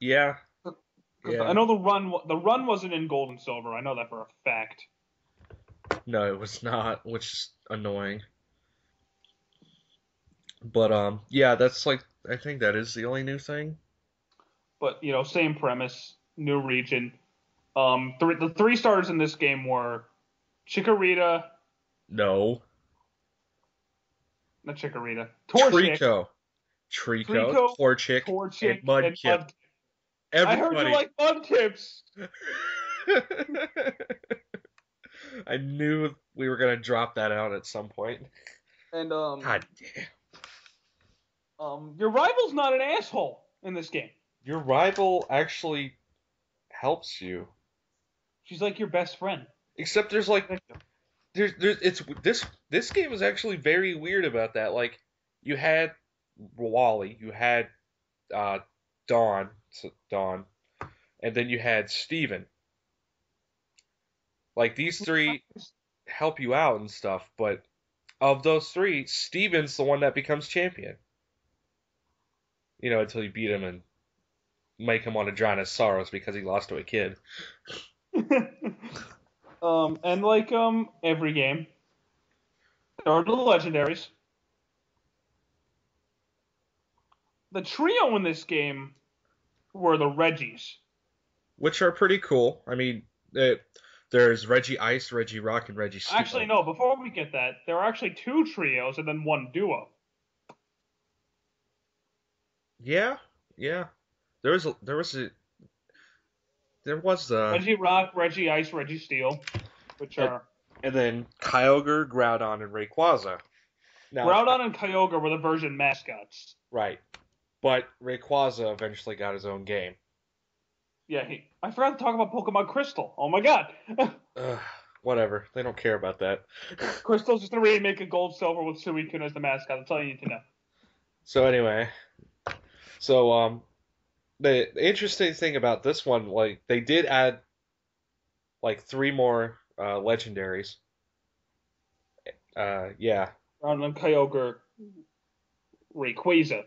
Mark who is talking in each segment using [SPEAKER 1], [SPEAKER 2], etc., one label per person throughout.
[SPEAKER 1] Yeah. Yeah.
[SPEAKER 2] I know the run the run wasn't in gold and silver. I know that for a fact.
[SPEAKER 1] No, it was not, which is annoying. But um, yeah, that's like I think that is the only new thing.
[SPEAKER 2] But you know, same premise, new region. Um, three, the three stars in this game were Chikorita,
[SPEAKER 1] No.
[SPEAKER 2] not Chikorita, Torchic,
[SPEAKER 1] Treecko. Treecko,
[SPEAKER 2] Treecko,
[SPEAKER 1] Torchic,
[SPEAKER 2] Torchic,
[SPEAKER 1] and Mudkip.
[SPEAKER 2] and Mud- I heard you like Mudkips.
[SPEAKER 1] I knew we were gonna drop that out at some point.
[SPEAKER 2] And um,
[SPEAKER 1] God damn.
[SPEAKER 2] um, your rival's not an asshole in this game.
[SPEAKER 1] Your rival actually helps you.
[SPEAKER 2] She's like your best friend.
[SPEAKER 1] Except there's like there's there's it's this this game is actually very weird about that. Like you had Wally, you had uh So- Dawn, and then you had Steven. Like these three help you out and stuff, but of those three, Steven's the one that becomes champion. You know, until you beat him and make him want to drown his sorrows because he lost to a kid.
[SPEAKER 2] um, and like um every game, there are the legendaries. The trio in this game were the Regis.
[SPEAKER 1] which are pretty cool. I mean, uh, there's Regice, Reggie Rock, and Registeel.
[SPEAKER 2] Actually, no. Before we get that, there are actually two trios and then one duo.
[SPEAKER 1] Yeah, yeah. There was a, there was a there was the
[SPEAKER 2] Reggie Rock, Regice, Reggie Steel, which
[SPEAKER 1] Yeah.
[SPEAKER 2] are
[SPEAKER 1] and then Kyogre, Groudon, and Rayquaza. Now,
[SPEAKER 2] Groudon and Kyogre were the version mascots.
[SPEAKER 1] right, but Rayquaza eventually got his own game.
[SPEAKER 2] Yeah, he, I forgot to talk about Pokemon Crystal. Oh my god.
[SPEAKER 1] Ugh, whatever, they don't care about that.
[SPEAKER 2] Crystal's just a remake of Gold Silver with Suicune as the mascot. That's all you need to know.
[SPEAKER 1] So anyway, so um, the, the interesting thing about this one, like they did add like three more uh, legendaries. Uh, yeah,
[SPEAKER 2] Groudon and Kyogre, Rayquaza.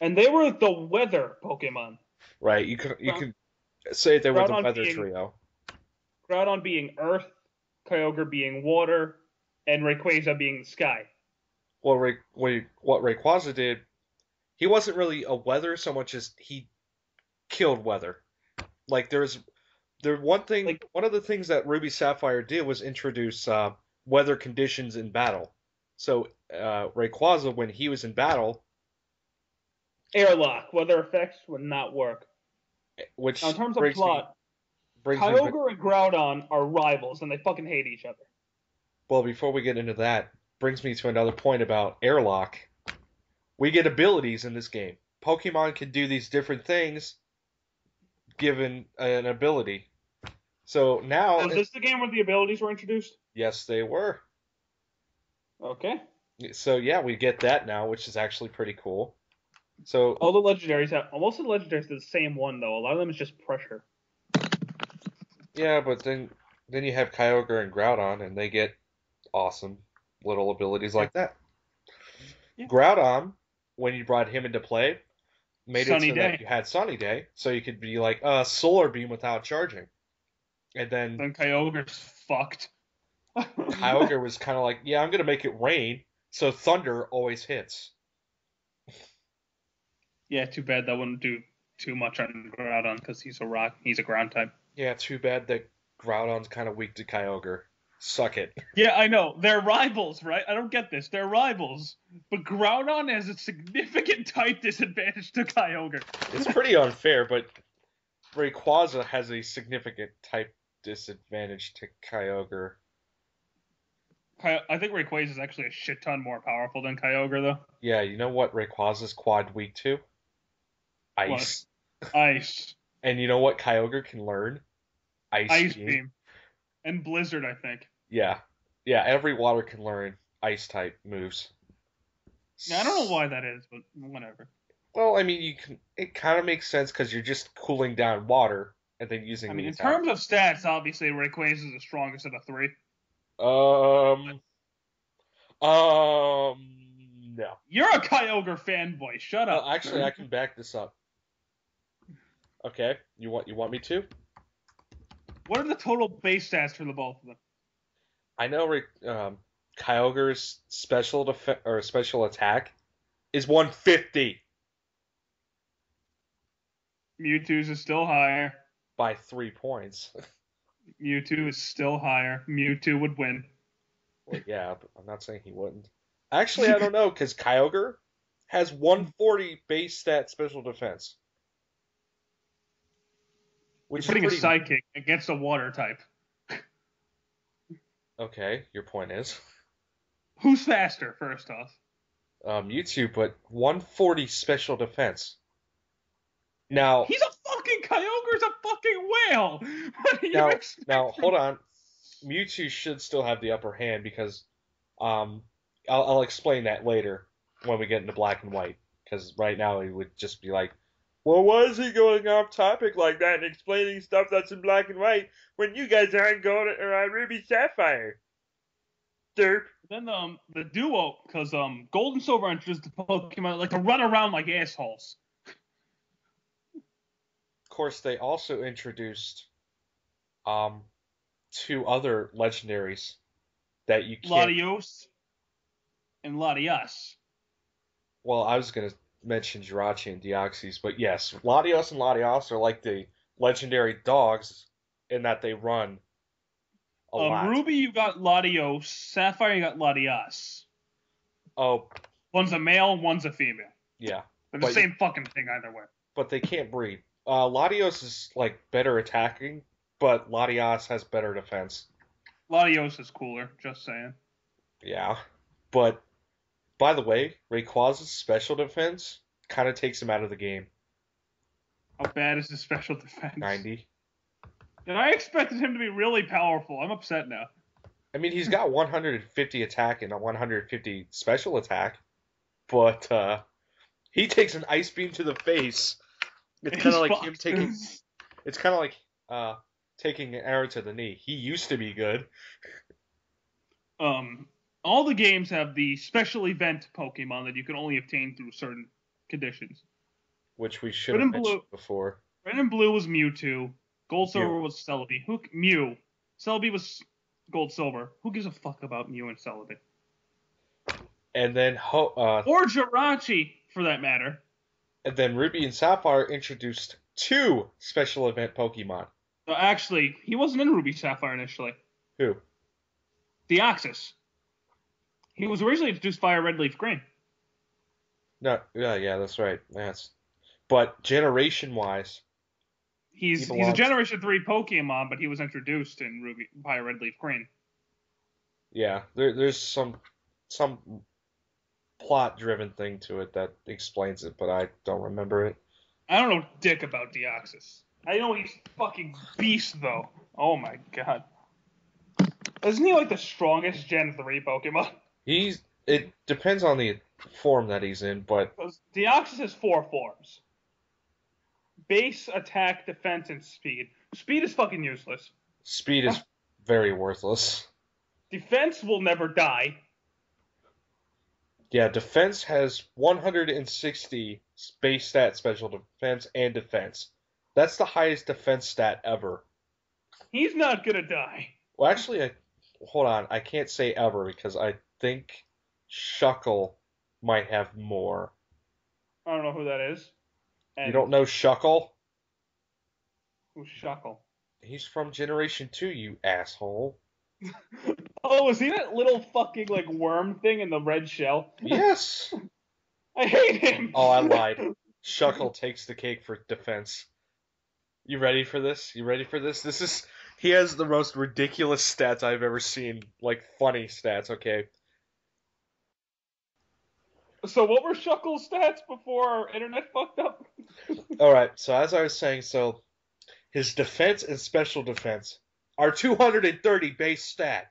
[SPEAKER 2] And they were the weather Pokemon.
[SPEAKER 1] right. You could you could say they were the weather
[SPEAKER 2] being-
[SPEAKER 1] trio.
[SPEAKER 2] Groudon being Earth, Kyogre being Water, and Rayquaza being Sky.
[SPEAKER 1] Well, Ray, what what Rayquaza did, he wasn't really a weather so much as he killed weather. Like there's there one thing
[SPEAKER 2] Like-
[SPEAKER 1] one of the things that Ruby Sapphire did was introduce uh, weather conditions in battle. So uh, Rayquaza, when he was in battle,
[SPEAKER 2] Airlock, weather effects would not work.
[SPEAKER 1] which
[SPEAKER 2] Now, in terms of
[SPEAKER 1] me-
[SPEAKER 2] plot,
[SPEAKER 1] me,
[SPEAKER 2] Kyogre and Groudon are rivals, and they fucking hate each other.
[SPEAKER 1] well, before we get into that, brings me to another point about airlock. We get abilities in this game. Pokemon can do these different things given an ability. So now,
[SPEAKER 2] Is this the game where the abilities were introduced?
[SPEAKER 1] yes, they were.
[SPEAKER 2] Okay.
[SPEAKER 1] So yeah, we get that now, which is actually pretty cool. So
[SPEAKER 2] All the legendaries have most of the legendaries are the same one though. A lot of them is just pressure.
[SPEAKER 1] yeah, but then then you have Kyogre and Groudon, and they get awesome little abilities like that.
[SPEAKER 2] Yeah.
[SPEAKER 1] Groudon, when you brought him into play, made
[SPEAKER 2] Sunny
[SPEAKER 1] it so
[SPEAKER 2] day.
[SPEAKER 1] that you had Sunny Day, so you could be like uh, Solar Beam without charging. And then
[SPEAKER 2] Then Kyogre's fucked.
[SPEAKER 1] Kyogre was kind of like, yeah, I'm gonna make it rain, so Thunder always hits.
[SPEAKER 2] Yeah, too bad that wouldn't do too much on Groudon because he's a rock. He's a ground type.
[SPEAKER 1] Yeah, too bad that Groudon's kind of weak to Kyogre. Suck it.
[SPEAKER 2] Yeah, I know. They're rivals, right? I don't get this. They're rivals. But Groudon has a significant type disadvantage to Kyogre.
[SPEAKER 1] It's pretty unfair, but Rayquaza has a significant type disadvantage to Kyogre.
[SPEAKER 2] I think Rayquaza is actually a shit ton more powerful than Kyogre, though.
[SPEAKER 1] Yeah, you know what Rayquaza's quad weak to? Ice.
[SPEAKER 2] Ice.
[SPEAKER 1] And you know what Kyogre can learn? Ice,
[SPEAKER 2] Ice
[SPEAKER 1] beam.
[SPEAKER 2] Beam. And Blizzard, I think.
[SPEAKER 1] Yeah. Yeah, every water can learn ice type moves.
[SPEAKER 2] Yeah, I don't know why that is, but whatever.
[SPEAKER 1] Well, I mean, you can. It kind of makes sense because you're just cooling down water and then using
[SPEAKER 2] I mean, in
[SPEAKER 1] attack.
[SPEAKER 2] terms of stats, obviously Rayquaza is the strongest of the three.
[SPEAKER 1] Um. Um. No.
[SPEAKER 2] You're a Kyogre fanboy. Shut up.
[SPEAKER 1] Uh, actually, I can back this up. Okay, you want you want me to?
[SPEAKER 2] What are the total base stats for the both of them?
[SPEAKER 1] I know Rick- um, Kyogre's special def- or special attack is 150
[SPEAKER 2] Mewtwo's is still higher.
[SPEAKER 1] by three points.
[SPEAKER 2] Mewtwo is still higher. Mewtwo would win.
[SPEAKER 1] well, yeah, but I'm not saying he wouldn't. Actually, I don't know because Kyogre has 140 base stat special defense, which is
[SPEAKER 2] putting
[SPEAKER 1] pretty.
[SPEAKER 2] a psychic against a water type.
[SPEAKER 1] okay, your point is
[SPEAKER 2] Who's faster, first off?
[SPEAKER 1] um, Mewtwo, but 140 special defense. Now,
[SPEAKER 2] He's a fucking Kyogre's a fucking whale. What do you
[SPEAKER 1] Now- now hold on. Mewtwo should still have the upper hand because um, I'll, I'll explain that later when we get into black and white. Because right now he would just be like, "Well, why is he going off topic like that and explaining stuff that's in black and white when you guys aren't going around Ruby Sapphire?" Derp.
[SPEAKER 2] Then um the duo, because um Gold and Silver introduced the Pokemon like to run around like assholes.
[SPEAKER 1] Of course, they also introduced um two other legendaries that you can't.
[SPEAKER 2] Latios and Latias.
[SPEAKER 1] Well, I was gonna mention Jirachi and Deoxys, but yes, Latios and Latios are like the legendary dogs in that they run a lot.
[SPEAKER 2] Um, Ruby, you got Latios. Sapphire, you got Latias.
[SPEAKER 1] Oh,
[SPEAKER 2] One's a male, one's a female.
[SPEAKER 1] yeah,
[SPEAKER 2] They're the
[SPEAKER 1] But-
[SPEAKER 2] same fucking thing either way.
[SPEAKER 1] but they can't breed. Uh, Latios is like better attacking, but Latias has better defense.
[SPEAKER 2] Latios is cooler, just saying.
[SPEAKER 1] Yeah, but by the way, Rayquaza's special defense kind of takes him out of the game.
[SPEAKER 2] How bad is his special defense?
[SPEAKER 1] 90.
[SPEAKER 2] And I expected him to be really powerful. I'm upset now.
[SPEAKER 1] I mean, he's got 150 attack and a 150 special attack, but uh, he takes an ice beam to the face. It's kind of like him taking. It's kind of like uh, taking an arrow to the knee. He used to be good.
[SPEAKER 2] um, all the games have the special event Pokemon that you can only obtain through certain conditions.
[SPEAKER 1] which we should
[SPEAKER 2] Red
[SPEAKER 1] have mentioned
[SPEAKER 2] blue.
[SPEAKER 1] before.
[SPEAKER 2] Red and Blue was Mewtwo. Gold Silver
[SPEAKER 1] Mew.
[SPEAKER 2] was Celebi. Who Mew? Celebi was Gold Silver. Who gives a fuck about Mew and Celebi?
[SPEAKER 1] And then Ho- uh,
[SPEAKER 2] Or Jirachi, for that matter.
[SPEAKER 1] and then Ruby and Sapphire introduced two special event Pokemon.
[SPEAKER 2] Actually, he wasn't in Ruby Sapphire initially.
[SPEAKER 1] Who?
[SPEAKER 2] Deoxys. He was originally introduced via Red Leaf Green.
[SPEAKER 1] No, yeah, yeah, that's right. That's, but generation wise,
[SPEAKER 2] He's
[SPEAKER 1] He
[SPEAKER 2] he's a Generation Three Pokemon, but he was introduced in Ruby via Red Leaf Green.
[SPEAKER 1] yeah, there, there's some some plot driven thing to it that explains it, but I don't remember it.
[SPEAKER 2] I don't know dick about Deoxys. I know he's fucking beast though. Oh my god. Isn't he like the strongest Gen 3 Pokemon?
[SPEAKER 1] He's it depends on the form that he's in, but
[SPEAKER 2] Deoxys has four forms. Base, attack, defense, and speed. Speed is fucking useless.
[SPEAKER 1] speed is very worthless.
[SPEAKER 2] Defense will never die.
[SPEAKER 1] Yeah, defense has 160 base stat special defense and defense. That's the highest defense stat ever.
[SPEAKER 2] He's not gonna die.
[SPEAKER 1] Well, actually, I hold on. I can't say ever because I think Shuckle might have more.
[SPEAKER 2] I don't know who that is. And
[SPEAKER 1] You don't know Shuckle?
[SPEAKER 2] Who's Shuckle?
[SPEAKER 1] He's from Generation 2, you asshole.
[SPEAKER 2] Oh, is he that little fucking like worm thing in the red shell?
[SPEAKER 1] Yes!
[SPEAKER 2] I hate him.
[SPEAKER 1] Oh, I lied. Shuckle takes the cake for defense. You ready for this? You ready for this? This is. He has the most ridiculous stats I've ever seen. Like, funny stats, okay?
[SPEAKER 2] So what were Shuckle's stats before our internet fucked up?
[SPEAKER 1] Alright, so as I was saying, so his defense and special defense are 230 base stat.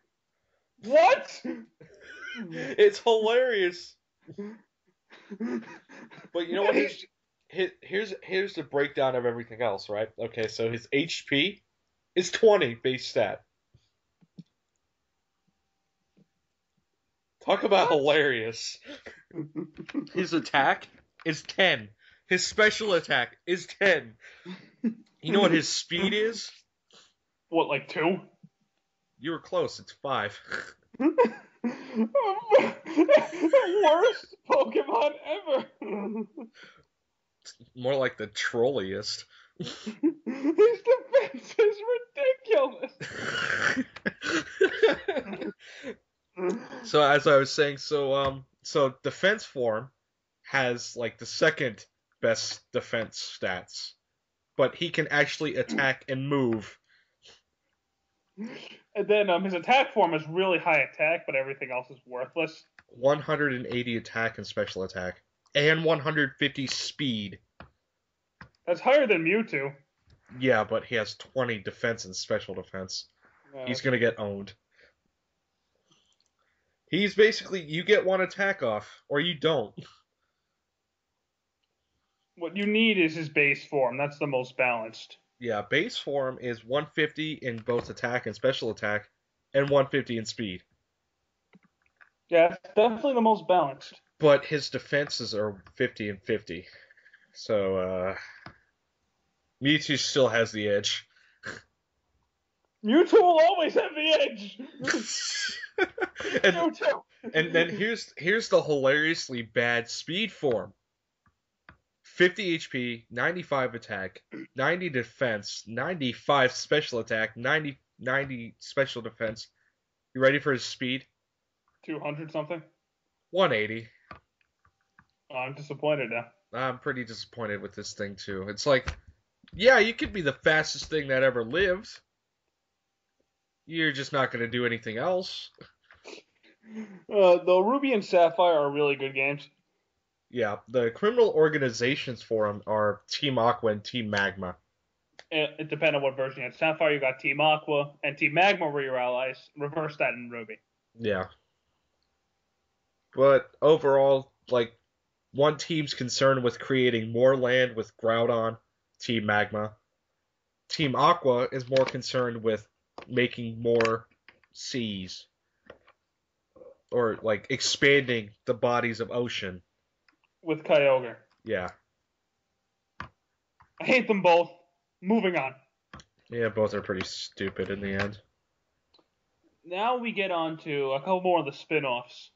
[SPEAKER 2] What?
[SPEAKER 1] It's hilarious. But you know what? Here's, he- here's here's the breakdown of everything else, right? Okay, so his HP is 20 base stat. Talk about
[SPEAKER 2] What?
[SPEAKER 1] hilarious. His attack is 10. His special attack is 10. You know what his speed is?
[SPEAKER 2] What, like two?
[SPEAKER 1] You were close. It's 5.
[SPEAKER 2] Worst Pokemon ever.
[SPEAKER 1] More like the trolliest.
[SPEAKER 2] His defense is ridiculous.
[SPEAKER 1] so as I was saying, so um so defense form has like the second best defense stats. But he can actually attack and move.
[SPEAKER 2] And then um, his attack form is really high attack, but everything else is worthless.
[SPEAKER 1] 180 attack and special attack. And 150 speed.
[SPEAKER 2] That's higher than Mewtwo.
[SPEAKER 1] Yeah, but he has 20 defense and special defense.
[SPEAKER 2] Uh,
[SPEAKER 1] He's gonna get owned. He's basically you get one attack off, or you don't.
[SPEAKER 2] what you need is his base form. That's the most balanced.
[SPEAKER 1] Yeah, base form is 150 in both attack and special attack, and 150 in speed.
[SPEAKER 2] Yeah, definitely the most balanced.
[SPEAKER 1] But his defenses are 50 and 50. So, uh. Mewtwo still has the edge.
[SPEAKER 2] Mewtwo will always have the edge.
[SPEAKER 1] and,
[SPEAKER 2] Mewtwo.
[SPEAKER 1] and then here's here's the hilariously bad speed form. 50 HP, 95 attack, 90 defense, 95 special attack, 90 90 special defense. You ready for his speed?
[SPEAKER 2] 200 something.
[SPEAKER 1] 180.
[SPEAKER 2] Oh, I'm disappointed now.
[SPEAKER 1] I'm pretty disappointed with this thing too. It's like, yeah, you could be the fastest thing that ever lived. You're just not going to do anything else.
[SPEAKER 2] Uh, the Ruby and Sapphire are really good games.
[SPEAKER 1] Yeah, the criminal organizations for them are Team Aqua and Team Magma.
[SPEAKER 2] It, it depends on what version you had. Sapphire, you got Team Aqua, and Team Magma were your allies. Reverse that in Ruby.
[SPEAKER 1] Yeah. But overall, like, one team's concerned with creating more land with Groudon, Team Magma. Team Aqua is more concerned with making more seas. Or, like, expanding the bodies of ocean.
[SPEAKER 2] With Kyogre.
[SPEAKER 1] Yeah.
[SPEAKER 2] I hate them both. Moving on.
[SPEAKER 1] Yeah, both are pretty stupid in the end.
[SPEAKER 2] Now we get on to a couple more of the spin offs.